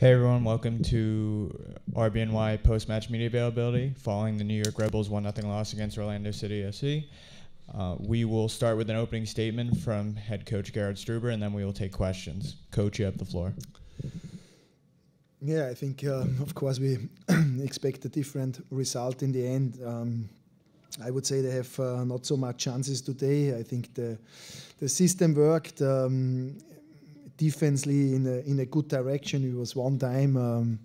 Hey everyone, welcome to RBNY post-match media availability following the New York Red Bulls 1-0 loss against Orlando City FC. Uh, we will start with an opening statement from head coach Gerhard Struber, and then we will take questions. Coach, you have the floor. Yeah, I think, uh, of course, we expect a different result in the end. Um, I would say they have uh, not so much chances today. I think the the system worked. Um, defensively in a, in a good direction. It was one time um,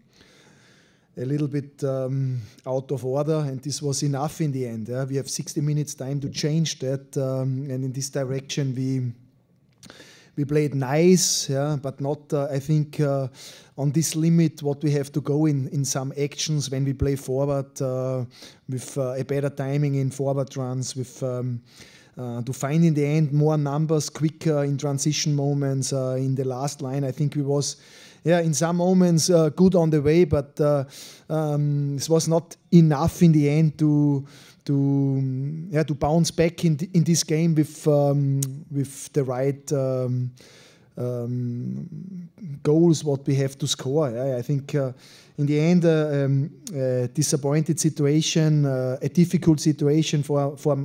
a little bit um, out of order, and this was enough in the end. Yeah? We have 60 minutes time to change that, um, and in this direction we we played nice, yeah, but not. Uh, I think uh, on this limit, what we have to go in in some actions when we play forward uh, with uh, a better timing in forward runs with. Uh, to find in the end more numbers quicker in transition moments. Uh, in the last line, I think we was yeah, in some moments uh, good on the way, but uh, um, this was not enough in the end to to yeah to bounce back in in this game with um, with the right. Um, um, goals what we have to score. I, I think uh, in the end, uh, um, a disappointed situation, uh, a difficult situation for for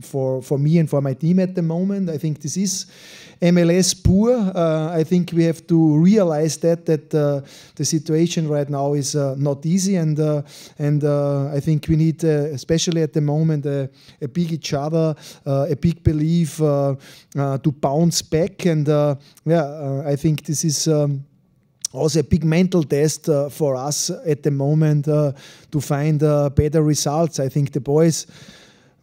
for for me and for my team at the moment. I think this is MLS poor. Uh, I think we have to realize that that uh, the situation right now is uh, not easy, and uh, and uh, I think we need, uh, especially at the moment, a big each other, a big belief to bounce back. And yeah, I think this is. Um, also a big mental test uh, for us at the moment uh, to find uh, better results. I think the boys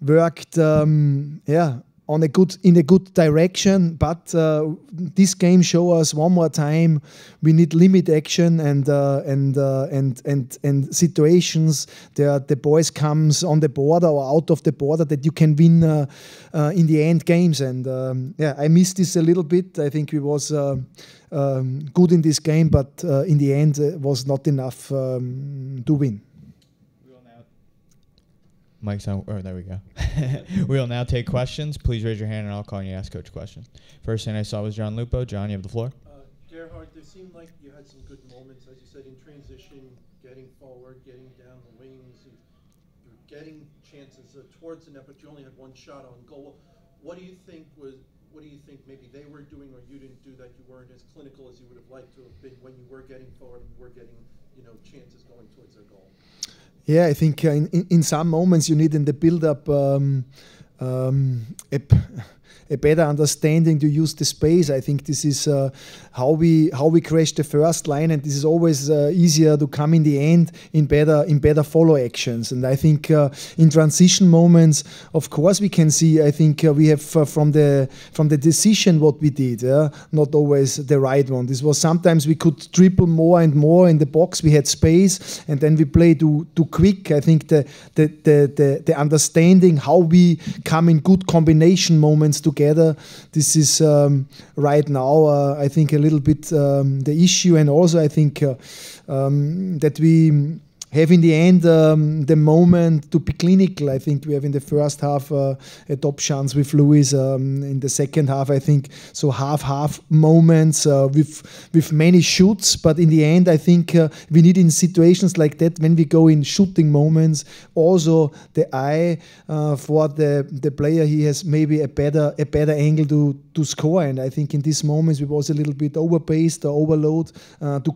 worked, um, yeah, on a good in a good direction. But uh, this game show us one more time we need limit action and uh, and uh, and and and situations that the boys comes on the border or out of the border that you can win uh, uh, in the end games. And um, yeah, I missed this a little bit. I think we was. Uh, um, good in this game, but in the end, was not enough um, to win. Mike's on. Oh, there we go. we will now take questions. Please raise your hand, and I'll call you ask coach a question. First thing I saw was John Lupo. John, you have the floor. Uh, Gerhard, there seemed like you had some good moments, as you said, in transition, getting forward, getting down the wings, you're getting chances uh, towards the net, but you only had one shot on goal. What do you think was? What do you think maybe they were doing, or you didn't do that? You weren't as clinical as you would have liked to have been when you were getting forward and you were getting, you know, chances going towards their goal. Yeah, I think uh, in, in some moments you need in the build-up um, um, a better understanding to use the space. I think this is uh, how we how we crash the first line, and this is always uh, easier to come in the end in better in better follow actions. And I think uh, in transition moments, of course, we can see. I think uh, we have uh, from the from the decision what we did, not always the right one. This was sometimes we could triple more and more in the box. We had space, and then we play too too quick. I think the the the the, the understanding how we come in good combination moments to together. This is um, right now, uh, I think, a little bit um, the issue, and also I think uh, um, that we have in the end um, the moment to be clinical. I think we have in the first half uh, a top chance with Lewis. Um, in the second half, I think so half half moments uh, with with many shoots. But in the end, I think uh, we need in situations like that when we go in shooting moments also the eye uh, for the the player. He has maybe a better a better angle to to score. And I think in these moments we was a little bit overpaced or overload uh, to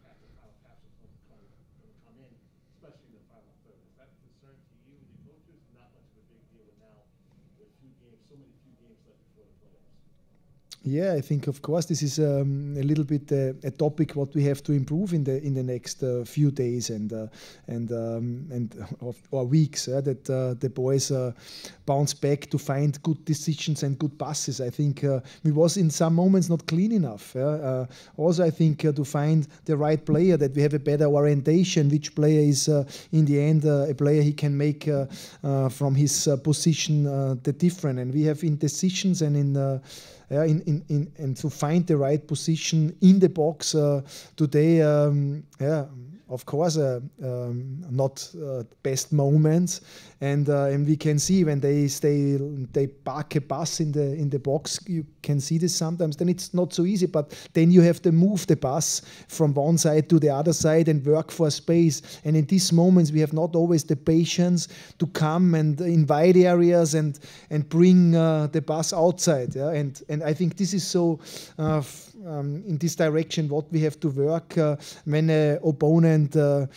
games, so many few games left before the playoffs. Yeah, I think of course this is um, a little bit uh, a topic what we have to improve in the in the next uh, few days and uh, and um, and of, or weeks. that uh, the boys uh, bounce back to find good decisions and good passes. I think uh, we was in some moments not clean enough. also, I think to find the right player that we have a better orientation. Which player is in the end a player he can make from his position the different. And we have indecisions and in yeah, in, in, in, and to find the right position in the box uh, today, um, yeah, of course, uh, um, not uh, best moments, and uh, and we can see when they stay they park a bus in the in the box you can see this sometimes. Then it's not so easy but then you have to move the bus from one side to the other side and work for space. And in these moments we have not always the patience to come and invite areas and and bring uh, the bus outside yeah? and and I think this is so uh, um, in this direction what we have to work uh, when an opponent uh,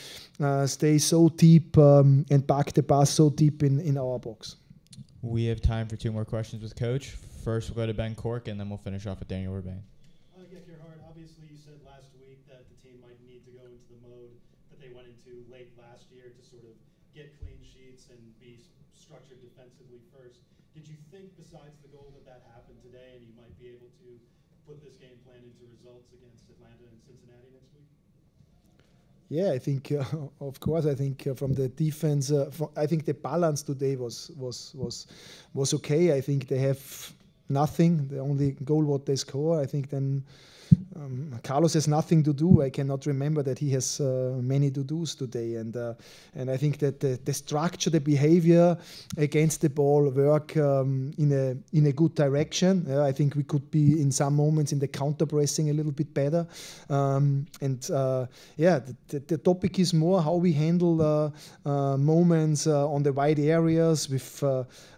uh, stay so deep um, and back the pass so deep in, in our box. We have time for two more questions with Coach. First, we'll go to Ben Cork, and then we'll finish off with Daniel Urbane. Uh, yeah, Gerhard, obviously you said last week that the team might need to go into the mode that they went into late last year to sort of get clean sheets and be structured defensively first. Did you think, besides the goal, that that happened today, and you might be able to put this game plan into results against Atlanta and Cincinnati next week? Yeah, I think, uh, of course, I think uh, from the defense, uh, I think the balance today was was was was okay. I think they have nothing. The only goal what they score, I think then um, Carlos has nothing to do. I cannot remember that he has uh, many to dos today, and uh, and I think that the, the, structure, the behavior against the ball work um, in a in a good direction. Uh, I think we could be in some moments in the counter pressing a little bit better, um, and uh, yeah, the, the, topic is more how we handle uh, uh, moments on the wide areas with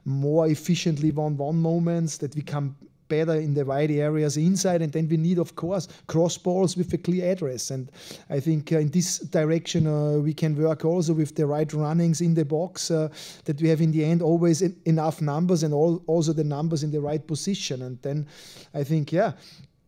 more efficiently one-one moments that we come better in the wide areas inside. And then we need, of course, cross balls with a clear address. And I think uh, in this direction, uh, we can work also with the right runnings in the box uh, that we have in the end always enough numbers and all, also the numbers in the right position. And then I think, yeah,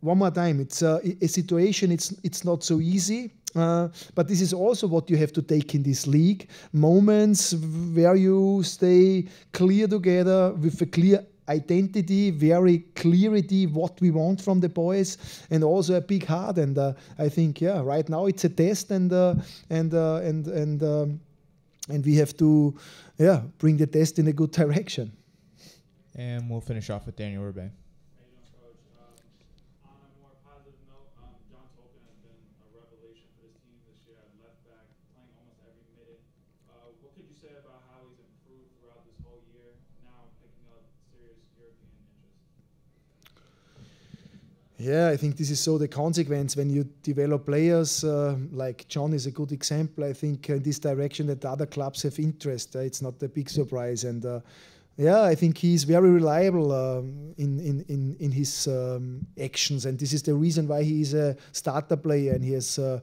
one more time, it's uh, a situation, it's, it's not so easy. Uh, but this is also what you have to take in this league moments where you stay clear together with a clear identity, very clarity, what we want from the boys, and also a big heart. And uh, I think, yeah, right now it's a test, and uh, and uh, and and um, and we have to, yeah, bring the test in a good direction. And we'll finish off with Daniel Urbane. Yeah, I think this is so the consequence when you develop players uh, like John is a good example. I think in this direction that other clubs have interest. Uh, it's not a big surprise, and uh, yeah, I think he's very reliable um, in, in, in, in his um, actions, and this is the reason why he is a starter player and he has uh,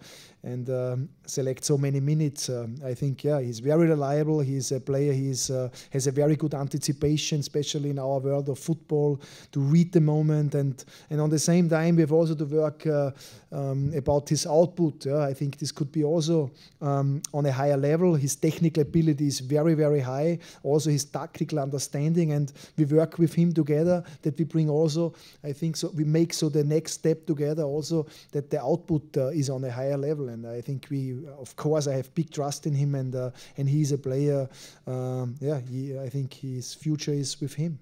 and um, select so many minutes. Uh, I think, yeah, he's very reliable. He's a player. He uh, has a very good anticipation, especially in our world of football, to read the moment. And and on the same time, we have also to work uh, um, about his output. Yeah? I think this could be also um, on a higher level. His technical ability is very, very high. Also his tactical understanding, and we work with him together. That we bring also, I think, so we make so the next step together also that the output uh, is on a higher level and I think we, of course, I have big trust in him, and uh, and he's a player. Um, yeah, he, I think his future is with him.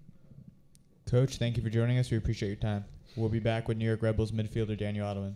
Coach, thank you for joining us. We appreciate your time. We'll be back with New York Red Bulls midfielder Daniel Edelman.